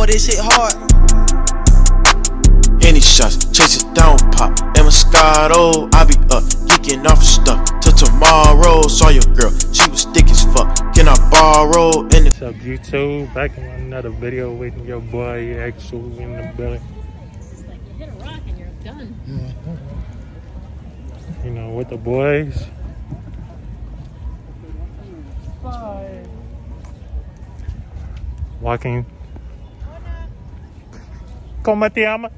boy, this shit hard. Any shots, chase it down, pop. And Moscato, I be up, geeking off stuff. Till tomorrow, saw your girl, she was thick as fuck. Can I borrow in the What's up, YouTube? Back in another video with your boy Axel in the building. It's like you hit a rock and you're done. You know, with the boys. Bye. Walking. ¿Cómo te ama.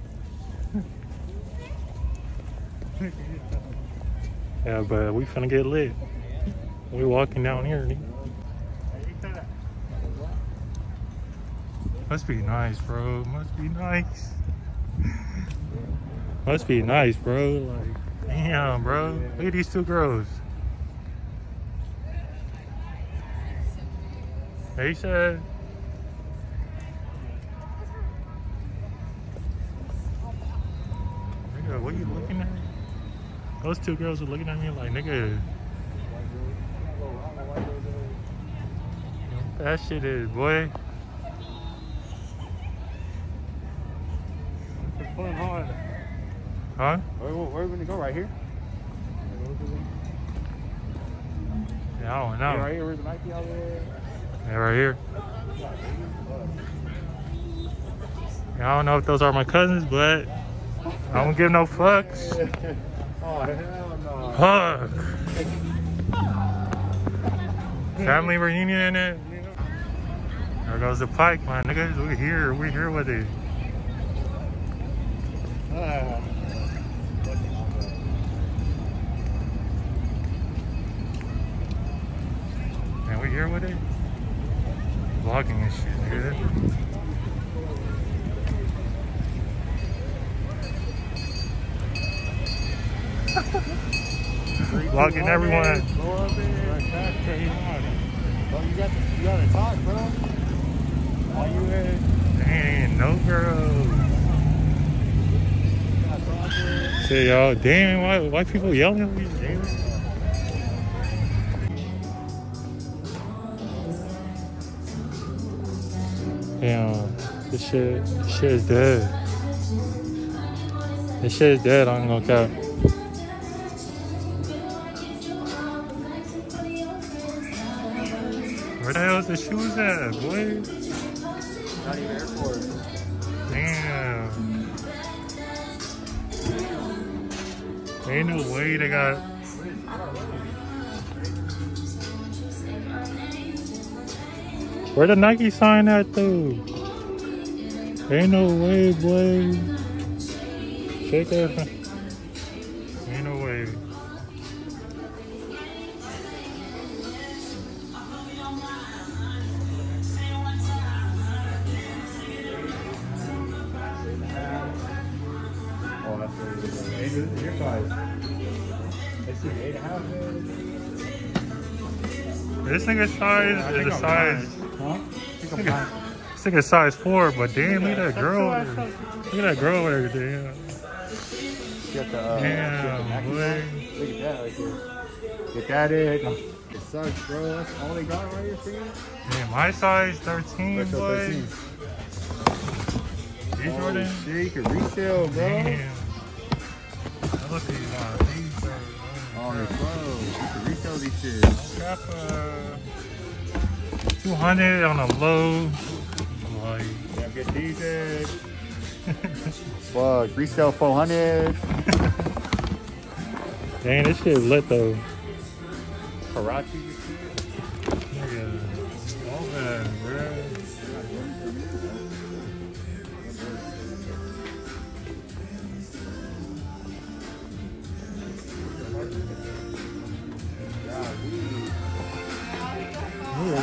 yeah, but we finna get lit. We walking down here. Must be nice, bro. Must be nice. Must be nice, bro. Like, damn, bro. Look at these two girls. They said. What you looking at? Those two girls are looking at me like, nigga. That shit is, boy. It's fun hard. Huh? Where, where, where are we gonna go? Right here? Yeah, I don't Yeah, know. right here. Where's the Nike out there? Yeah, right here. Yeah, I don't know if those are my cousins, but I don't give no fucks. Oh hell no. Fuck. Family reunion in it. There goes the pike, my niggas. We here. We here with it. Ah. You at? Dang, no girls. Say y'all, damn, why, why people yelling at me? Damn. This shit, this shit is dead. This shit is dead, I ain't gonna cap. Where the hell's the shoes at, boy? Not even Air Force. Damn. Ain't no way they got. Where the Nike sign at though? Ain't no way, boy. Shake that. This nigga size is a size. Huh? I think This nigga size four, but damn, look at that girl. Look at that girl over there. Damn. Get the, uh, Damn, boy. Look at that right there. Get that in. It sucks, bro. That's all they got right here for you. Damn, my size 13, Retro boy. 13. These Jordan. shit, you can resell, bro. Damn. Look at these ones. These. On the phone. You can resell these shit. Got uh, 200 on a low. Like, Yeah, get these in. Fuck, resell 400. dang, this shit lit though. Karachi. Nigga, all that, bruh.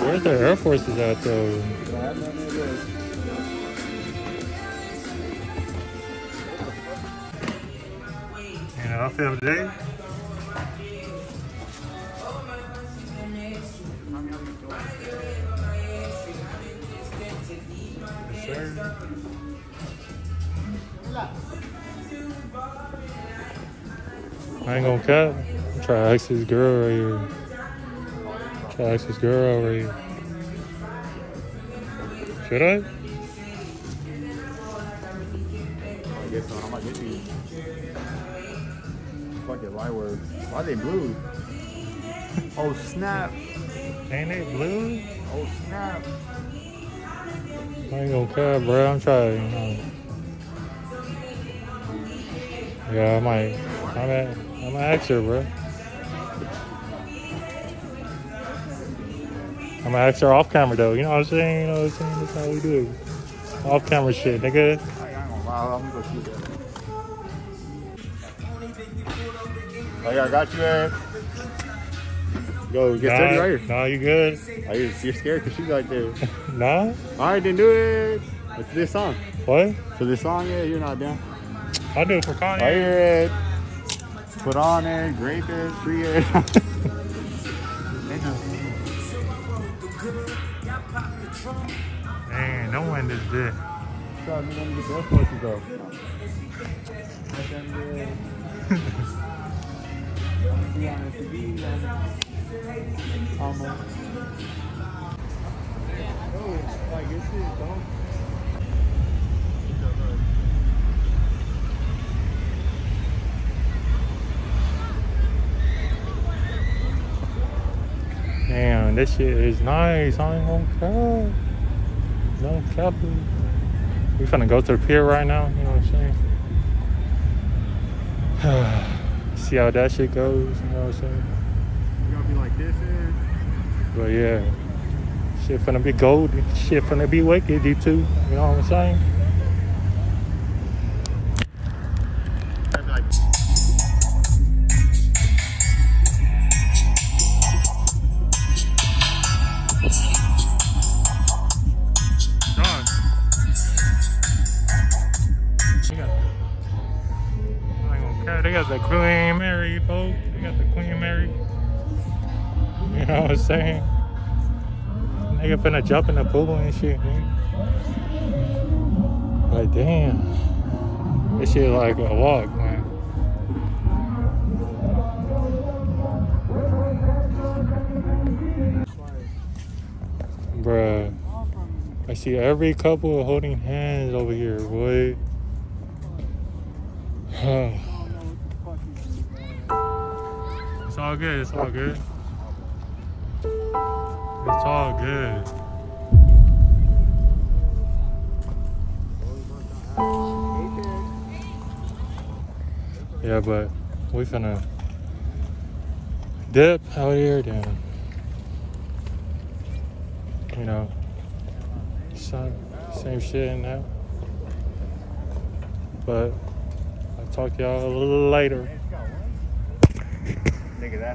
Where's the Air Forces at though? I feel today. Yes, sir. I ain't gonna cap. Try to ask this girl right here. Try to ask this girl right here. Should I? get some. I might get these. Fuck it, why were why they blue? Oh snap! Ain't it blue? Oh snap! I ain't gonna care, bro. I'm trying, you know. Yeah, I might. I'm at. I'm an actor, bro. I'm an actor off camera though. You know what I'm saying? You know what I'm saying? That's how we do it. Off camera shit, nigga. I ain't gonna lie, I'm gonna go shoot that. Oh yeah, I got you, Ed. Go get dirty Nah, right here. nah, you good? Oh, you're, you're scared because she's right there. Nah? All right, then do it. It's this song. What? So this song, yeah, you're not down. I'll do it for Kanye. Right here, Ed. Put on it, grape it, free it. to go. Damn, this shit is nice. I ain't gonna cap. No capping. We finna go to the pier right now. You know what I'm saying? See how that shit goes. You know what I'm saying? You're gonna be like this, Ed. But yeah, shit finna be gold. Shit finna be wicked, you too. You know what I'm saying? Care. They got the Queen Mary, folks. They got the Queen Mary. You know what I'm saying? Nigga finna jump in the pool and shit. Like, damn. This shit like a walk, man. Bruh. I see every couple holding hands over here, boy. it's all good. It's all good. It's all good. Yeah, but we finna dip out here, then. You know, same, same shit in that. But I'll talk to y'all later. kita